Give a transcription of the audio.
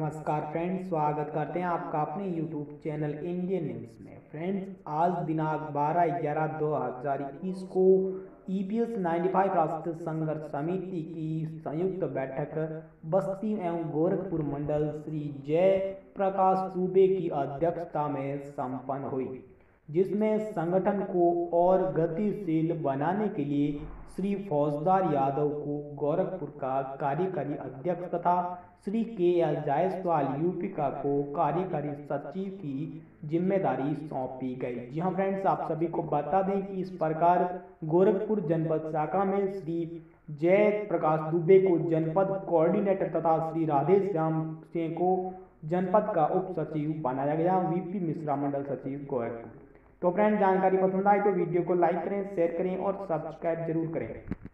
नमस्कार फ्रेंड्स, स्वागत करते हैं आपका अपने यूट्यूब चैनल इंडियन न्यूज़ में। फ्रेंड्स, आज दिनांक 12 ग्यारह दो हज़ार इक्कीस को E P S ninety five राष्ट्रीय संघर्ष समिति की संयुक्त बैठक बस्ती एवं गोरखपुर मंडल श्री जय प्रकाश दुबे की अध्यक्षता में संपन्न हुई। जिसमें संगठन को और गतिशील बनाने के लिए श्री फौजदार यादव को गोरखपुर का कार्यकारी अध्यक्ष तथा श्री के एल जायसवाल यूपिका को कार्यकारी सचिव की ज़िम्मेदारी सौंपी गई। जी हाँ फ्रेंड्स आप सभी को बता दें कि इस प्रकार गोरखपुर जनपद शाखा में श्री जय प्रकाश दुबे को जनपद कोऑर्डिनेटर तथा श्री राधे श्याम सिंह को जनपद का उप सचिव बनाया गया। वीपी मिश्रा, मंडल सचिव गोरखपुर। तो फ्रेंड जानकारी पसंद आए तो वीडियो को लाइक करें शेयर करें और सब्सक्राइब ज़रूर करें।